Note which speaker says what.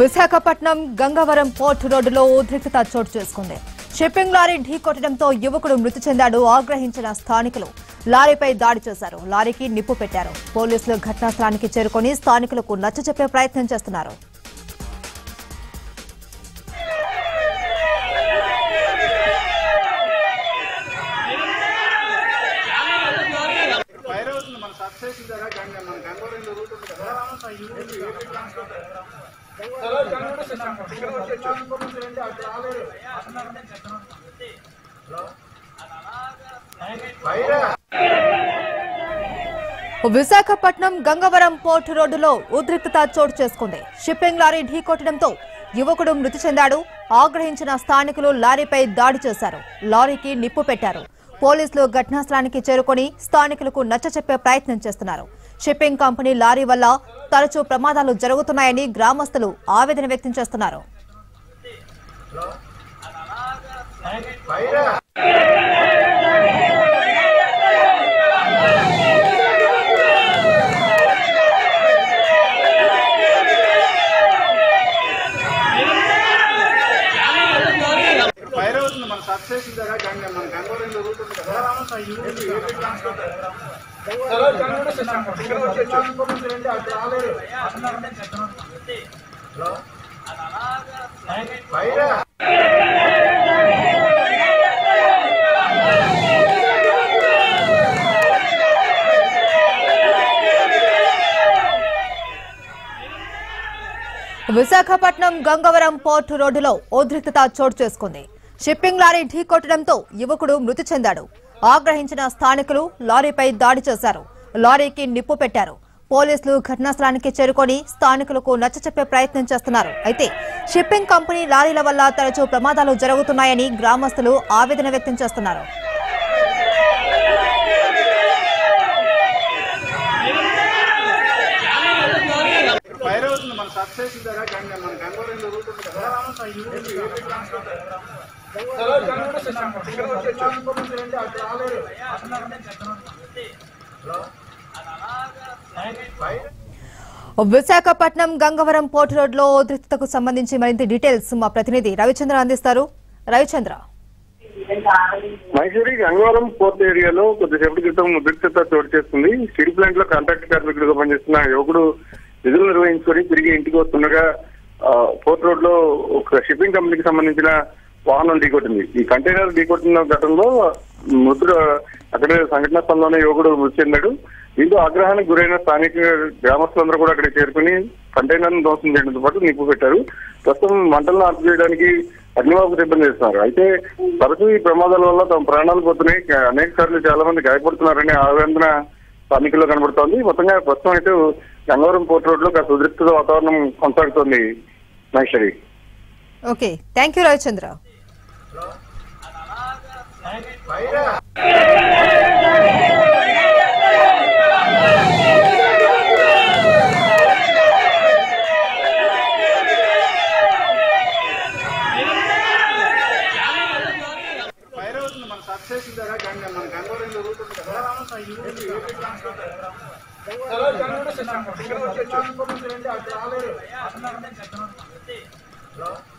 Speaker 1: Visakhapatnam Gangavaram port రోడ్డులో ఉద్రిక్తత చోటు చేసుకుంది. షిప్పింగ్ లారీ ఢీ కొట్టడంతో యువకుడు మృతి చెందాడు ఆగ్రహించిన స్థానికులు లారీపై దాడి చేశారు. లారీకి నిప్పు పెట్టారు. పోలీసులు ఘటనా స్థలానికి చేరుకొని స్థానికులకు నచ్చజెప్పే ప్రయత్నం చేస్తున్నారు.
Speaker 2: గంగ మన రూట్ ఉంది కదా రండి అక్కడ రాలేరు
Speaker 1: విశాఖపట్నం గంగవరం పోర్ట్ రోడ్డులో ఉద్రిక్తత చోటు చేసుకుంది. షిప్పింగ్ లారీ ఢీకొట్టడంతో యువకుడు మృతి చెందాడు. ఆగ్రహించిన స్థానికులు లారీపై దాడి చేశారు. లారీకి నిప్పు పెట్టారు. పోలీసులు ఘటనా స్థలానికి చేరుకొని స్థానికులకు నచ్చచెప్పే ప్రయత్నం చేస్తున్నారు. షిప్పింగ్ కంపెనీ లారీ వల్ల తరచూ ప్రమాదాలు జరుగుతున్నాయని గ్రామస్తులు ఆవేదన వ్యక్తం చేస్తున్నారు.
Speaker 2: సక్సెస్ మన గంగవరం రూట్ ఉంది కదా ఏపీ ట్రాన్స్పోర్ట్ అక్కడ
Speaker 1: విశాఖపట్నం గంగవరం పోర్టు రోడ్డులో ఉద్రిక్తత చోటు చేసుకుంది. షిప్పింగ్ లారీ ఢీకొట్టడంతో యువకుడు మృతి చెందాడు. ఆగ్రహించిన స్థానికులు లారీపై దాడి చేశారు. లారీకి నిప్పు పెట్టారు. పోలీసులు ఘటనా స్థలానికి చేరుకొని స్థానికులకు నచ్చచెప్పే ప్రయత్నం చేస్తున్నారు. అయితే షిప్పింగ్ కంపెనీ లారీల వల్ల తరచూ ప్రమాదాలు జరుగుతున్నాయని గ్రామస్తులు ఆవేదన వ్యక్తం చేస్తున్నారు.
Speaker 2: దగ్గర మన రూట్ ఉంది కదా? AP transport
Speaker 1: Visakhapatnam Gangavaram port రోడ్లో ఉద్రిక్తతకు సంబంధించి మరింత డీటెయిల్స్ మా ప్రతినిధి రవిచంద్ర అందిస్తారు. రవిచంద్ర.
Speaker 3: మైసూరి గంగవరం పోర్ట్ ఏరియాలో కొద్దిసేపటి క్రితం ఉద్రిక్తత చోటు చేసుకుంది. స్టీల్ ప్లాంట్లో కాంట్రాక్ట్ కార్మికుడిగా పనిచేస్తున్న యువకుడు విధులు నిర్వహించుకొని తిరిగి ఇంటికి వస్తుండగా ఆ, రోడ్లో ఒక షిప్పింగ్ కంపెనీకి సంబంధించిన వాహనం ఢీకొట్టింది. ఈ కంటైనర్ ఢీకొట్టిన ఘటనలో మృతుడు అక్కడే సంఘటనా స్థలంలోనే యువకుడు మృతి చెందాడు. దీంతో ఆగ్రహానికి గురైన స్థానిక గ్రామస్తులందరూ కూడా అక్కడికి చేరుకుని కంటైనర్ ధ్వంసం చేయడంతో పాటు నిప్పు పెట్టారు. ప్రస్తుతం మంటలను ఆపు చేయడానికి అగ్నిమాపక సిబ్బంది చేస్తున్నారు. అయితే తరచూ ఈ ప్రమాదాల వల్ల తమ ప్రాణాలు పోతున్నాయి. అనేక సార్లు చాలా మంది గాయపడుతున్నారనే ఆవేదన స్థానికుల్లో కనబడుతోంది. మొత్తంగా ప్రస్తుతం అయితే గంగవరం పోర్ట్ రోడ్లో కాస్త ఉద్రిక్త వాతావరణం కొనసాగుతోంది Maheshwari.
Speaker 1: Okay. Thank you Ravichandra.
Speaker 2: మన సక్సెస్ మన గంగవరం రూట్ ఉంది కదా. ఈ